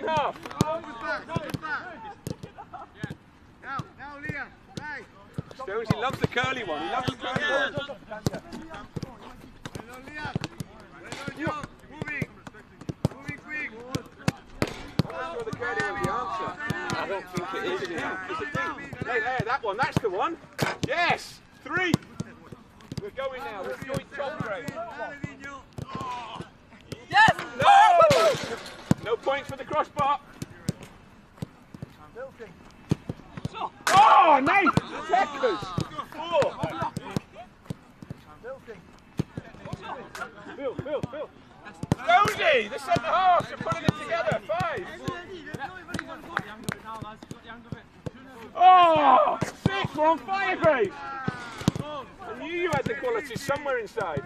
second half. Stones, he loves the curly one. He loves the curly one. I'm sure the curly one's the answer. I don't think it is. Hey, there, that one. That's the one. Yes. Three. We're going now. We're going top grade. Yes! No! Points for the crossbar. Oh, nice! Checkers! Four. Phil, Phil, Phil. Jonesy, the centre halves are putting it together. Five. Oh, six. We're on fire, Graves. I knew you had the quality somewhere inside.